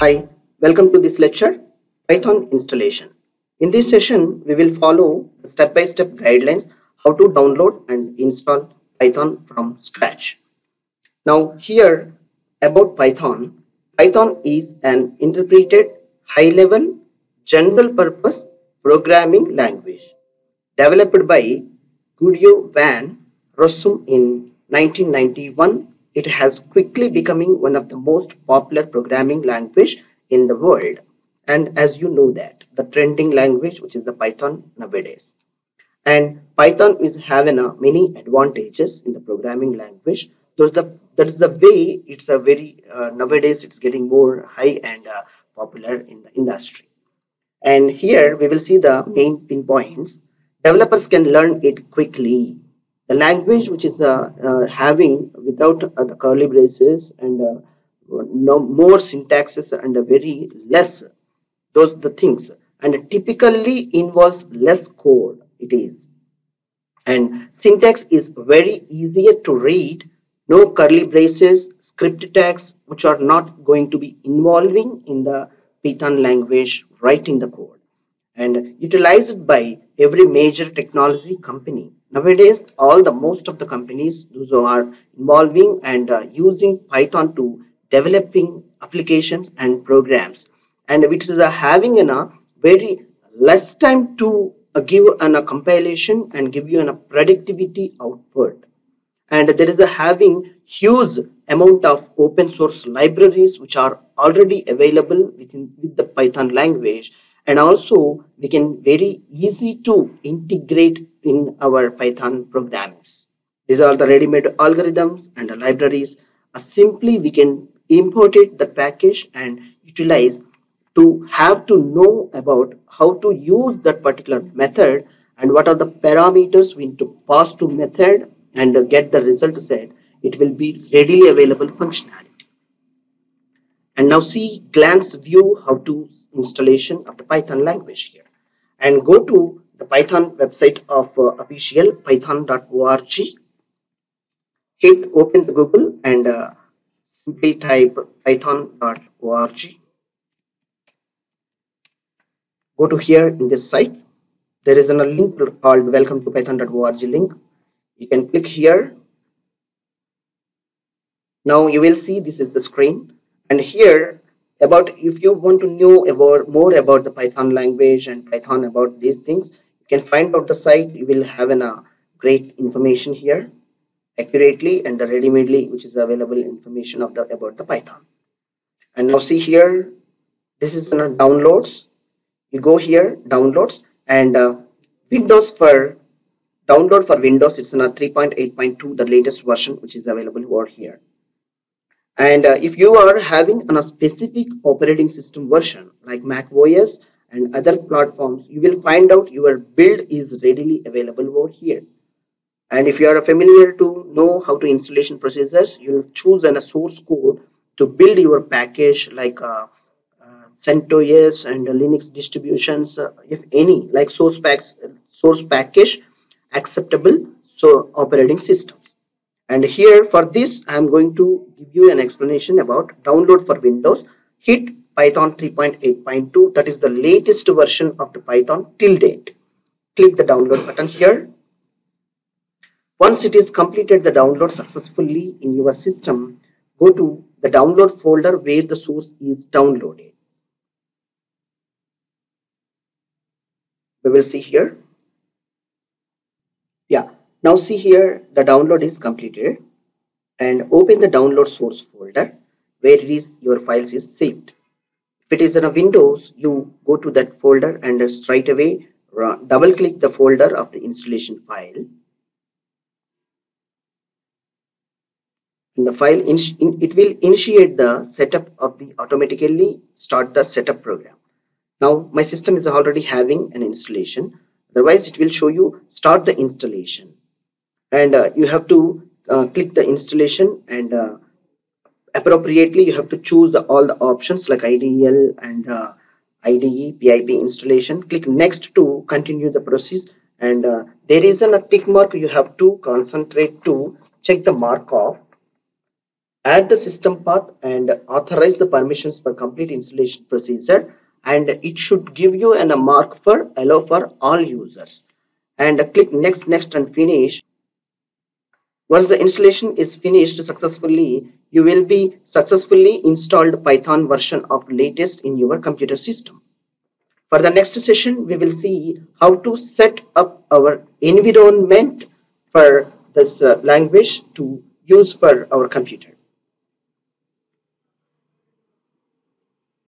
Hi, welcome to this lecture, Python installation. In this session, we will follow step-by-step guidelines how to download and install Python from scratch. Now here about Python, Python is an interpreted high-level general purpose programming language developed by Guido van Rossum in 1991 it has quickly becoming one of the most popular programming language in the world. And as you know that, the trending language, which is the Python nowadays. And Python is having a many advantages in the programming language. Those the that is the way it's a very uh, nowadays it's getting more high and uh, popular in the industry. And here we will see the main pinpoints. Developers can learn it quickly the language which is uh, uh, having without uh, the curly braces and no more syntaxes and very less those the things. And typically involves less code it is. And syntax is very easier to read. No curly braces script tags which are not going to be involving in the python language writing the code. And utilized by every major technology company Nowadays, all the most of the companies who are involving and uh, using Python to developing applications and programs, and which is uh, having a uh, very less time to uh, give an, a compilation and give you a productivity output. And there is a having huge amount of open source libraries which are already available within with the Python language and also we can very easy to integrate in our Python programs. These are the ready-made algorithms and the libraries. Uh, simply we can import it, the package and utilize to have to know about how to use that particular method and what are the parameters we need to pass to method and uh, get the result set. It will be readily available functionality. And now see glance view how to installation of the Python language here and go to Python website of uh, official python.org. Hit open the Google and uh, simply type python.org. Go to here in this site. There is a link called welcome to python.org link. You can click here. Now you will see this is the screen and here about if you want to know about more about the Python language and Python about these things, can find out the site. You will have an uh, great information here accurately and the ready-madely which is available information of the about the python. And now see here this is the downloads. You go here downloads and uh, windows for download for windows it's a 3.8.2 the latest version which is available over here. And uh, if you are having a specific operating system version like mac os and other platforms, you will find out your build is readily available over here. And if you are familiar to know how to installation procedures, you will choose an, a source code to build your package like uh, uh, CentOS and Linux distributions, uh, if any, like source packs, source package acceptable so operating systems. And here for this, I am going to give you an explanation about download for Windows. Hit Python 3.8.2 that is the latest version of the Python till date. Click the download button here. Once it is completed the download successfully in your system, go to the download folder where the source is downloaded. We will see here. Yeah, now see here the download is completed and open the download source folder where it is your files is saved. If it is in a Windows, you go to that folder and straight away double click the folder of the installation file. In the file, it will initiate the setup of the automatically start the setup program. Now my system is already having an installation. Otherwise, it will show you start the installation. And uh, you have to uh, click the installation and uh, appropriately you have to choose the, all the options like IDL and uh, IDE PIP installation. Click next to continue the process. And uh, there is a tick mark you have to concentrate to check the mark off add the system path and authorize the permissions for complete installation procedure. And it should give you an, a mark for allow for all users. And click next next and finish once the installation is finished successfully you will be successfully installed python version of latest in your computer system. For the next session we will see how to set up our environment for this uh, language to use for our computer